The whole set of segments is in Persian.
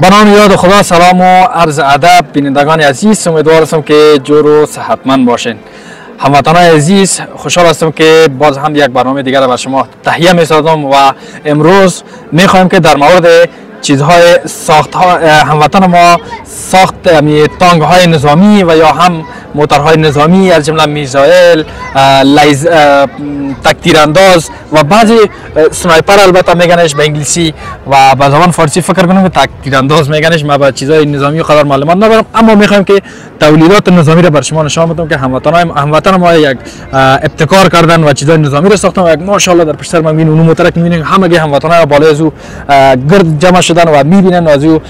به نام یاد خدا سلام و عرض ادب. بینندگان عزیز امیدوار هستم که جور و صحتمند باشین. هموطنان عزیز خوشحال هستم که باز هم یک برنامه دیگر را بر شما تهیه می سازم و امروز می خواهیم که در مورد چیزهای ساخت ها هموطن ما ساخت تانگ های نظامی و یا هم موترهای نظامی از جمله میزایل لیز تکتیر انداز و بعضی سنایپر البته میگنش به انگلیسی و به زبان فارسی فکر کنم که تکتیر انداز میگنش ما به چیزهای نظامی قدر معلومات ندارم. اما می‌خوایم که تولیدات نظامی را بر شما نشان بدم که هموطن هموطن ما یک ابتکار کردن و چیزهای نظامی را ساختن و یک ماشاءالله در پشت سر ما می‌بینیم اون موترک می‌بینیم همه هموطن ها بالای از گرد جمع شدن و می‌بینن و از او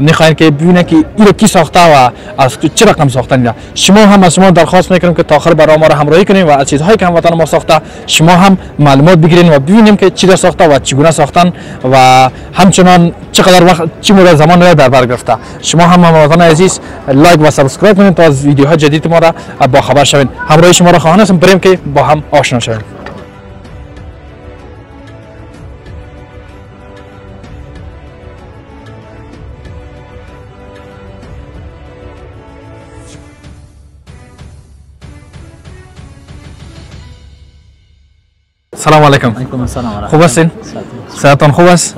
می‌خواین که ببینن که این کی ساخته و از چه رقم ساختن شما هم از شما درخواست می‌کنیم که تا آخر برای ما را همراهی کنیم و از چیزهایی که هموطن ما ساخته شما هم معلومات بگیرین و ببینیم که چی را ساخته و چگونه ساختن و همچنان چقدر وقت چی مدت زمان را در بر گرفته. شما هم هموطن عزیز like و subscribe کنید تا از ویدیوهای جدید ما را با خبر شوین. همراهی شما را خواهان هستم. بریم که با هم آشنا شویم. سلام علیکم خوب هستین؟ صحتتان خوب است؟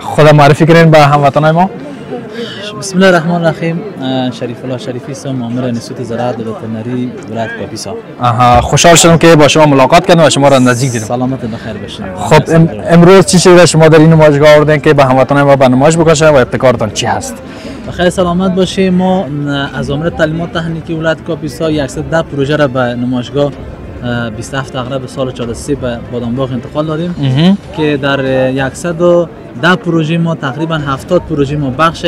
خدا معرفی کنین به هموطنان ما. بسم الله الرحمن الرحیم. شریف الله شریفی سم مامور انستیتوت زراعت و وترنری ولایت کاپیسا. آها خوشحال شدم که با شما ملاقات کردم و شما را نزدیک دیدم سلامت بخیر باشین خب ام- امروز چی را شما در این نمایشگاه آوردین که به هموطنان ما به نمایش بکشن و ابتکارتان چی هست؟ بخیر سلامت باشیم ما از آمر تعلیمات تکنیکی ولایت کاپیسا 110 پروژه را به نمایشگاه 27 اغرب سال 43 به بادامباغ انتقال دادیم که در 110 پروژه ما تقریبا 70 پروژه ما بخش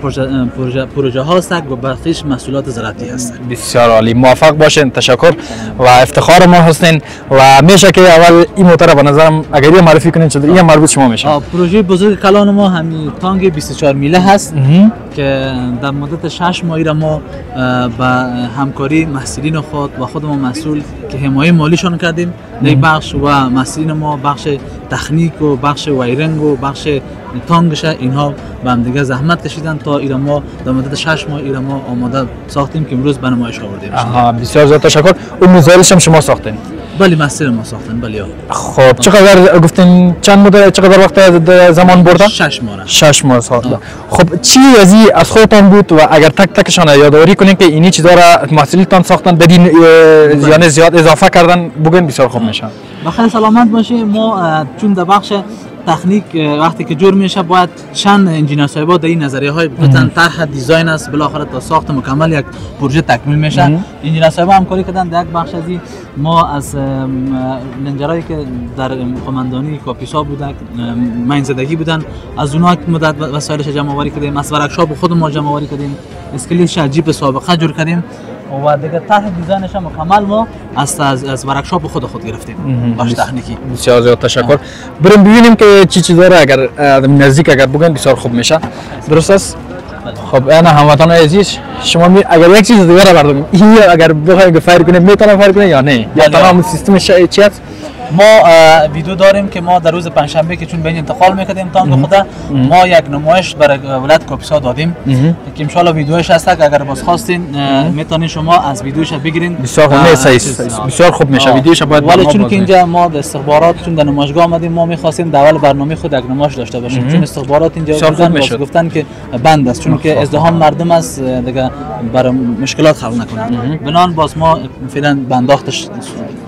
پروژه, پروژه, پروژه هاست و بقیش محصولات زراعتی هست بسیار عالی. موفق باشین. تشکر. و افتخار ما هستین و میشه که اول این موتر به نظرم اگر یه معرفی کنین چون این مربوط شما میشه. پروژه بزرگ کلان ما همین تانگ 24 میله هست. که در مدت 6 ماهی را ما به همکاری محصولین خود و خود ما مسئول که حمایه مالیشان کردیم. در این بخش و محصولین ما بخش تکنیک و بخش وایرنگ و بخش تانگش اینها به هم دیگه زحمت کشیدن تا ایران ما در مدت 6 ماه ایران ما آماده ساختیم که امروز به نمایش آوردیم. آها بسیار زیاد تشکر. اون میزایلش هم شما ساختین. بله مسئول ما ساختن بله. خب چقدر گفتین چند مدت چقدر وقت زمان برده 6 ماه. شش ماه ساخته خب چی از از خودتان بود و اگر تک تکشان یادآوری کنین که اینی چیزا را محصولتان ساختن بدین یعنی زیاد اضافه کردن بگین بسیار خوب میشه بخیر سلامت باشه ما چون در بخش تکنیک وقتی که جور میشه باید چند انجینیر صاحبا در این نظریه های بتن طرح دیزاین است بالاخره تا ساخت مکمل یک پروژه تکمیل میشه. انجینیر صاحبا همکاری کردن در یک بخش از ما از لنجرایی که در قماندانی کاپیسا بودن ام، من زدگی بودن از اونها که مدت وسایلش جمع آوری کردیم از ورکشاپ خود ما جمع آوری کردیم اسکلیش جیب سابقه جور کردیم. و دیگه طرح دیزاینش هم مکمل ما از از, از ورکشاپ خود خود گرفتیم. باش تکنیکی. بسیار زیاد تشکر. بریم ببینیم که چی چیزا را اگر نزدیک اگر بگن بسیار خوب میشه. درست است؟ خب انا هموطن عزیز شما می اگر یک چیز دیگه را برداریم این اگر بخوایم که فایر کنیم می‌تونه فایر کنه یا نه؟ یا. تمام سیستم چی است ما ویدیو داریم که ما در روز پنجشنبه که چون به این انتقال می‌کردیم تانگ خدا ما یک نمایش برای ولایت کاپیسا دادیم. که ان ویدیوش هست که اگر باز خواستین می‌تونین شما از ویدیوش بگیرین. بسیار خوب. آه. بسیار خوب میشه. ویدیوش باید ولی چون که اینجا ما در استخبارات چون در نمایشگاه آمدیم ما می‌خواستیم در اول برنامه خود یک نمایش داشته باشیم. چون استخبارات اینجا بودن. گفتن که بند است. چون که ازدحام مردم است دیگه برای مشکلات خلق نکنن بنان باز ما فعلا بنداختش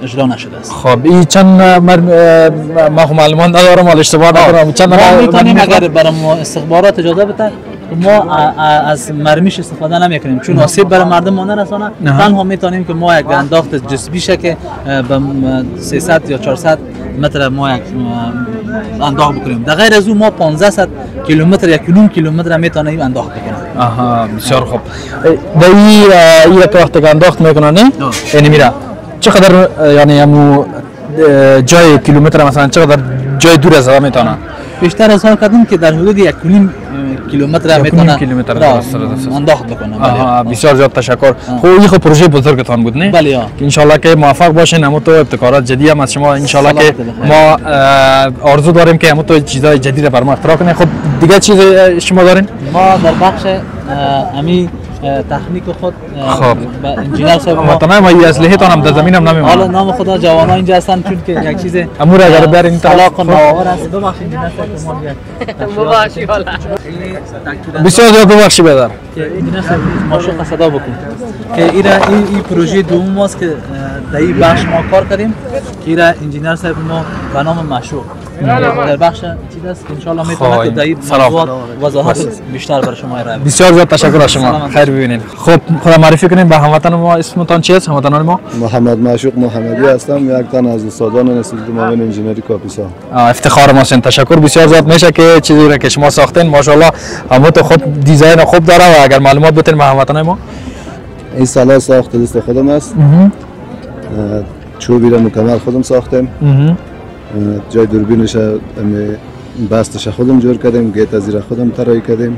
اجرا نشده است. خب این چند مر... ما خب معلومات ندارم ولی اشتباه نکنم. چند ما می‌تونیم اگر برای ما استخبارات اجازه بدن ما از مرمیش استفاده نمی‌کنیم. چون آسیب برای مردم ما نرسانه. نه. تنها می‌تونیم که ما یک انداخت جسبی شه که به م- 300 یا 400 متر ما یک انداخت بکنیم. در غیر از اون ما 1500 کیلومتر یا کیلوم کیلومتر می‌تونیم انداخت بکنیم. آها بسیار خوب. در این این که انداخت آه. یعنی میره. چقدر یعنی اه، جای کیلومتر مثلا چقدر جای دور از می‌تونه؟ بیشتر از حال کردیم که در حدود یک نیم کیلومتر می‌تونه کیلومتر. انداخت بکنه. بله. بسیار زیاد تشکر. خب این خب پروژه بزرگتان بود نه؟ بله آه. که انشالله که موفق باشین. همون تو ابتکارات جدید هم از شما. انشالله که سلامت بخیر. ما آرزو داریم که همون تو چیزای جدید بر ما اختراع کنین. خب دیگه چیز شما دارین؟ ما در بخش امی اه، تکنیک خود خب. انجینر صاحب ما مثلا ما این اسلحه تان هم در زمین هم حالا نمیمونه نام خدا جوان ها اینجا هستن چون که یک چیز امور اگر برین طرف. طلاق و نوآور است. ببخشید انجینر صاحب ما دیگه بسیار زیاد ببخشی بدر که انجینر صاحب ماشوق صدا بکن. که ایرا این این پروژه دوم ماست که در این بخش ما کار کردیم. که ایرا انجینر صاحب ما به نام معشوق. در بخش چیز است که انشالله می‌تونه که در این سلام. موضوعات وضاحت بیشتر برای شما ارائه. بسیار زیاد تشکر از شما. خیر ببینین. خب خدا معرفی کنین به هموطن ما. اسمتان چی است هموطنان ما؟ محمد معشوق محمدی هستم. یک تن از استادان انستیتوت معاون انجینری کاپیسا. افتخار ما سن تشکر بسیار زیاد میشه که چیزی را که شما ساختین. ماشاءالله همون تو خوب دیزاین خوب داره و اگر معلومات بتین به هموطنان ما. این سلاح ساخت دست خودم است. چوبی را مکمل خودم ساختم. جای دوربینش بستش خودم جور کردیم گیت از زیر خودم طراحی کردیم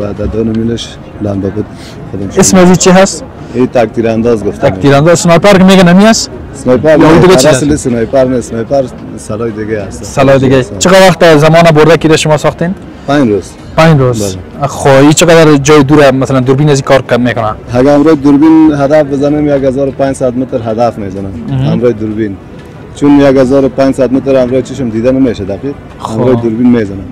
و در دان میلش لمبه بود. خودم. اسم از چی هست؟ این تک تیر انداز گفتم. تک تیرانداز سنایپر که میگه نمی است سنایپر یا دیگه چی هست؟ اصل سنایپر نه سنایپر سلاح دیگه است سال دیگه. چقدر وقت زمان برده که شما ساختین؟ پنج روز. پنج روز. خب این چقدر جای دوره مثلا دوربین از کار کم می‌کنه اگه امروز دوربین هدف بزنم 1500 متر هدف می‌زنم. امروز دوربین. چون 1500 متر امروز چشم دیده نمیشه دقیق امروز دوربین می‌زنم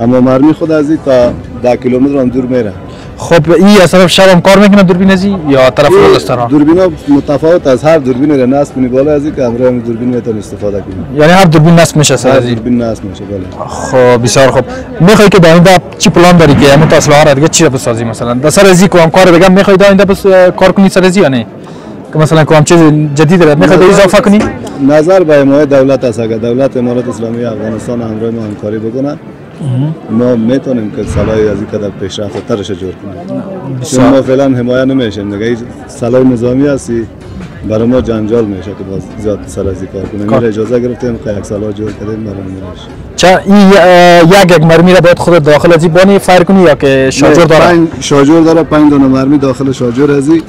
اما مرمی خود از این تا 10 کیلومتر هم دور میره. خب این از طرف شب هم کار می‌کنه دوربین از این یا طرف را دوربین ها متفاوت از هر دوربین را نصب کنی بالا از این که امروز هم دوربین می‌تونی استفاده کنی. یعنی هر دوربین نصب میشه سر از این دوربین نصب میشه بله. خب بسیار خوب می‌خوای که در آینده چی پلان داری که همون اسلحه را دیگه چی را بسازی مثلا؟ در سر ازی کام کار دیگه می‌خوای در آینده بس کار کنی سر ازی یا نه؟ که مثلا کام چیز جدید را می‌خوای در اضافه کنی؟ نظر به حمایت دولت است. اگر دولت امارات اسلامی افغانستان همراه ما همکاری بکنه ما می‌تونیم که سلاح از این قدر پیشرفت ترش جور کنیم. چون ما فعلا حمایه نمیشیم. دیگه سلاح نظامی هستی برای ما جنجال میشه که باز زیاد سر از کار کنیم. میره اجازه گرفتیم که یک سلاح جور کردیم برای چه این یک یک مرمی را باید خود داخل از بانی فایر کنی یا که شاجور داره؟ شاجور داره پنج دانه مرمی داخل شاجور از این.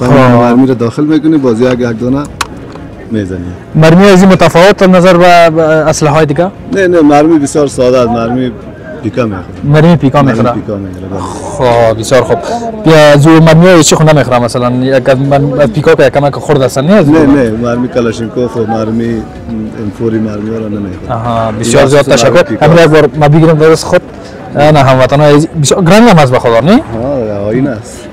خب. مرمی رو داخل می‌کنی باز یک یک دانه می‌زنی. مرمی از این متفاوت نظر به اسلحه های دیگه؟ نه نه مرمی بسیار ساده است. مرمی پیکا می‌خوره. مرمی پیکا می‌خوره. بله. خب بسیار خوب. بیا زو مرمی های چی خونه می‌خوره مثلا؟ یک من- پیکا که کمک خورد هستن نه نه؟ نه مرمی کلاشینکوف و مرمی انفوری مرمی ها را نمی‌خوره. آها بسیار این زیاد تشکر. همین یک بار ما بگیرم درست خود. نه های بسیار گرنگ هم از بخدا نه؟ ها آین است.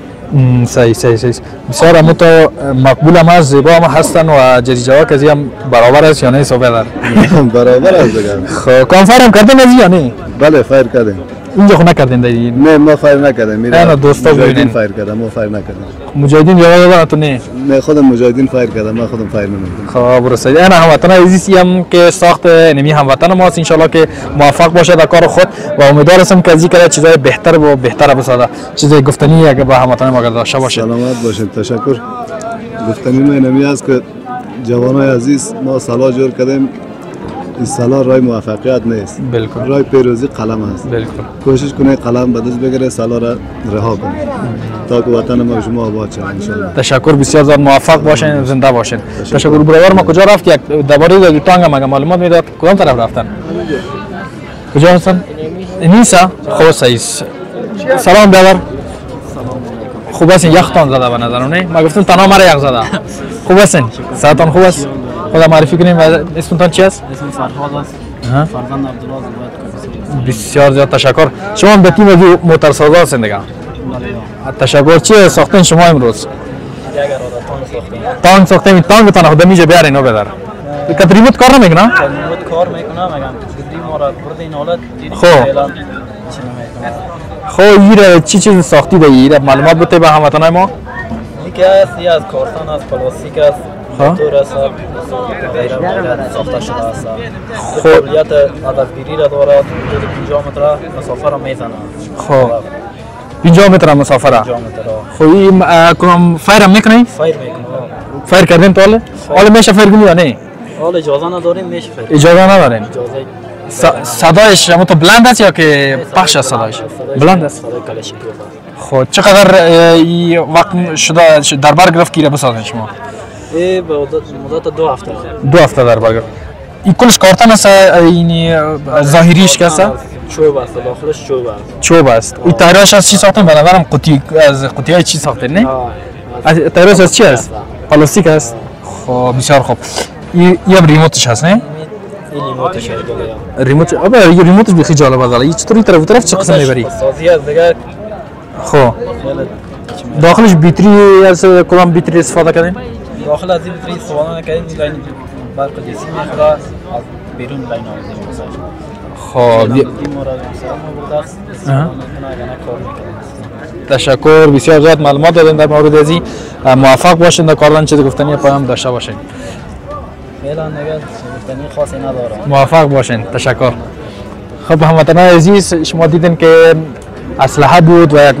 صحیح صحیح صحیح. بسیار هم تو مقبول هم زیبا هم هستن و جدیجا که زی هم برابر است یا نه صحبه برابر است دیگه خب کانفر هم کردن از یا نه؟ بله فایر کردیم. اینجا خو نکردین در این نه ما فایر نکردیم. میره نه، دوستا مجاهدین. فایر کردم ما فایر نکردیم. مجاهدین یا دادن تو نه. نه خودم مجاهدین فایر کردم من خودم فایر نمی‌کنم. خب برسید انا هموطن عزیزی هم که ساخت نمی هموطن ماست انشالله که موفق باشه در کار خود و امیدوار هستم که از کار چیزای بهتر و بهتر بسازه چیزای گفتنی اگه با هموطن ما داشته باشه. سلامت باشین تشکر. گفتنی من اینمی است که جوانای عزیز ما سلاح جور کردیم. سلاح راه موفقیت نیست. بالکل. راه پیروزی قلم است. بالکل. کوشش کنه قلم به دست بگیره سلاح را رها کنه. تا که وطن ما شما آباد شود انشالله تشکر بسیار زیاد. موفق باشین زنده باشین. تشکر. برادر ما کجا رفت؟ یک درباره دو تانگ مگه معلومات می‌داد کدام طرف رفتن؟ کجا هستن؟ نیسا خوب سایس سلام برادر. خوب هستین؟ یختان زده به نظرم نه ما گفتم تنها مرا یخ زده. خوب هستین؟ ساعتان خوب است؟ خدا معرفی کنیم اسمتان چی است اسم فرهاد است. فرزند عبدالله بسیار زیاد تشکر شما به تیم از موتور سازا هستین دیگه تشکر چی ساختین شما امروز تانگ ساختین تانگ تان خود میجه بیارین و بدار کتریموت کار نمی‌کنه مود کار می‌کنم اگر جدی ما را برد این حالت خب. خب ایره چی چیز ساختی ده ایره معلومات بده به هموطنای ما یکی است یه از کارتن است پلاستیک است خب. موتور است ساخته شده است خب. قابلیت هدفگیری را دارد حدود 50 متر مسافه را می‌زنه خب. 50 متر مسافه ره 50 متر را. خب این کدام فایر می‌کنی؟ فایر می‌کنه فایر کردین تو حالا؟ حالا میشه فایر کنی یا نه؟ حال اجازه نداریم میشه فایر اجازه ندارین اجازه صدایش اما تو بلند است یا که پخش است صدایش؟ بلند است. خب چقدر وقت شده در بر گرفت که را بسازن شما. مدت دو هفته دو هفته در بر گرفت این کلش کارتن است این اه، ظاهریش که است چوب است داخلش چوب است چوب است این تایرش از چی ساختن به نظرم قوطی از قوطی های چی ساختن نه از تایرش از چی است پلاستیک است خب بسیار خوب این یه ریموتش هست نه بله. ریموت ابا یه ریموتش بخی جالب است این چطوری طرف و طرف چه قسم می‌بری سازی است دیگه خب داخلش بیتری از کدام بیتری استفاده کردین داخل از این بیتری استفاده نکردیم این line برق DC می‌خوره از بیرون line آوردیم خب می‌کنه تشکر بسیار زیاد معلومات دادین در مورد ازی. موفق باشین در کارتان چیز گفتنی پایام داشته باشین. فعلا گفتنی خاصی ندارم. موفق باشین. تشکر. خب هموطنان عزیز شما دیدین که اسلحه بود و یک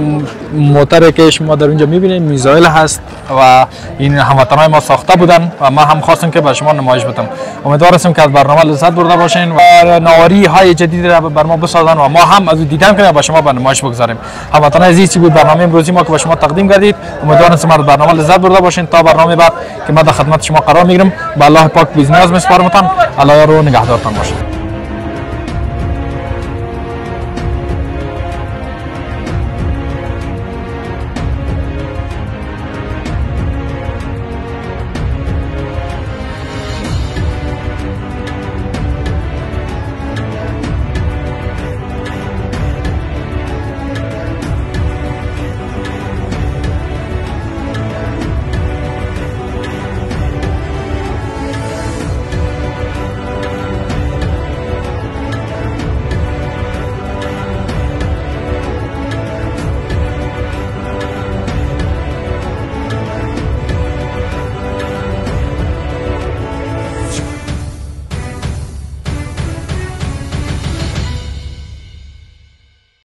موتر که شما در اونجا می‌بینید میزایل هست و این هموطنان ما ساخته بودن و ما هم خواستم که به شما نمایش بدم. امیدوار هستم که از برنامه لذت برده باشین و نواری های جدید را بر ما بسازن و ما هم از دیدن و به شما به نمایش بگذاریم. هموطنان عزیز بود برنامه امروزی ما که به شما تقدیم کردید. امیدوارم هستم از برنامه لذت برده باشین. تا برنامه بعد که ما در خدمت شما قرار می‌گیرم به الله پاک بیز نیاز میسپارمتان الله یار و نگهدارتان باشه